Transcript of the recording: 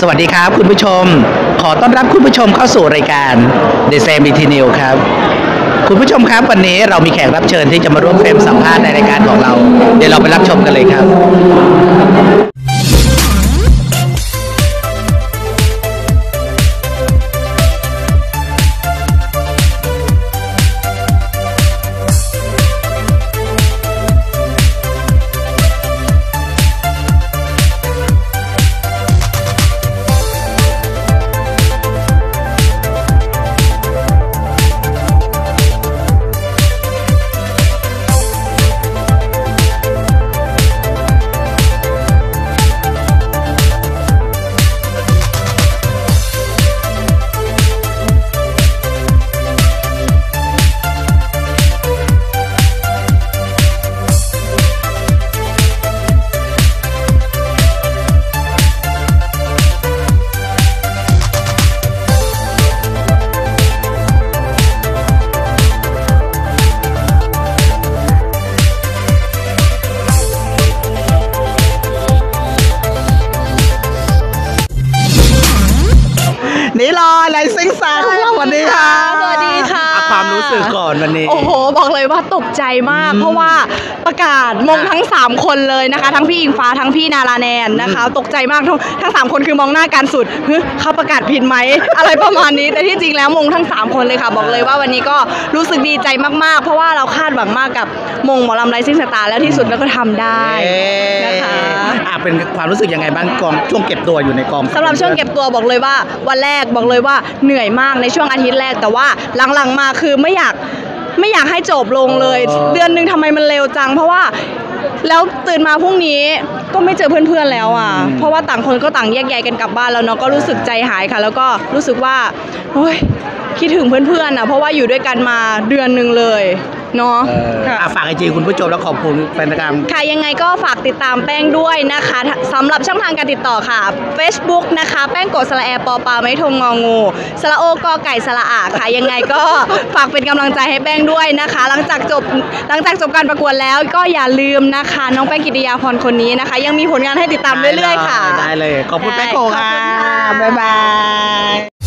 สวัสดีครับคุณผู้ชม ขอต้อนรับคุณผู้ชมเข้าสู่รายการ The Same BT New ครับ คุณผู้ชมครับวันนี้เรามีแขกรับเชิญที่จะมาร่วมเฟรมสัมภาษณ์ในรายการของเรา เดี๋ยวเราไปรับชมกันเลยครับ รออะไรซิงซังเราวันนี้ค่ะ สวัสดีค่ะ เอาความรู้สึกก่อนวันนี้ โอ้โห บอกเลยว่าตกใจมาก เพราะว่าประกาศมงทั้ง 3 คนเลยนะคะ ทั้งพี่อิงฟ้าทั้งพี่นาราแนนนะคะ ตกใจมากทั้งทั้ง3คนคือมองหน้ากันสุดเฮ้ยเขาประกาศผิดไหมอะไรประมาณนี้แต่ที่จริงแล้วมงทั้ง 3 คนเลยค่ะ บอกเลยว่าวันนี้ก็รู้สึกดีใจมากๆ เพราะว่าเราคาดหวังมากกับมงหมอลำไรซิ่งสตาร์แล้วที่สุดแล้วก็ทำได้เอ๊ะนะคะอะเป็นความรู้สึกยังไงบ้างกองช่วงเก็บตัวอยู่ในกองสำหรับช่วงเก็บตัวบอกเลยว่าวันแรกบอกเลยว่าเหนื่อยมากในช่วงอาทิตย์แรกแต่ว่าหลังๆมาคือไม่อยากไม่อยากให้จบลงเลย เดือนหนึ่งทำไมมันเร็วจัง เพราะว่าแล้วตื่นมาพรุ่งนี้ก็ไม่เจอเพื่อนๆแล้วอะ เพราะว่าต่างคนก็ต่างแยกย้ายกันกลับบ้านแล้วเนาะก็รู้สึกใจหายค่ะ แล้วก็รู้สึกว่าโอ้ยคิดถึงเพื่อนๆอะเพราะว่าอยู่ด้วยกันมาเดือนหนึ่งเลย เนาะเออค่ะ อะฝากไอจีคุณผู้ชมแล้วขอบคุณแฟนรายการ ค่ะยังไงก็ฝากติดตามแป้งด้วยนะคะสำหรับช่องทางการติดต่อค่ะ Facebook นะคะ แป้งกดสระแอปอปาไม่ทงงองูสระโอกอไก่สระอาค่ะ ยังไงก็ ฝากเป็นกำลังใจให้แป้งด้วยนะคะ หลังจากจบหลังจากจบการประกวดแล้วก็อย่าลืมนะคะ น้องแป้งกิติยาพรคนนี้นะคะ ยังมีผลงานให้ติดตามเรื่อยๆค่ะ ได้เลย ขอบคุณแป๊กโกค่ะขอบคุณค่ะ บ๊ายบาย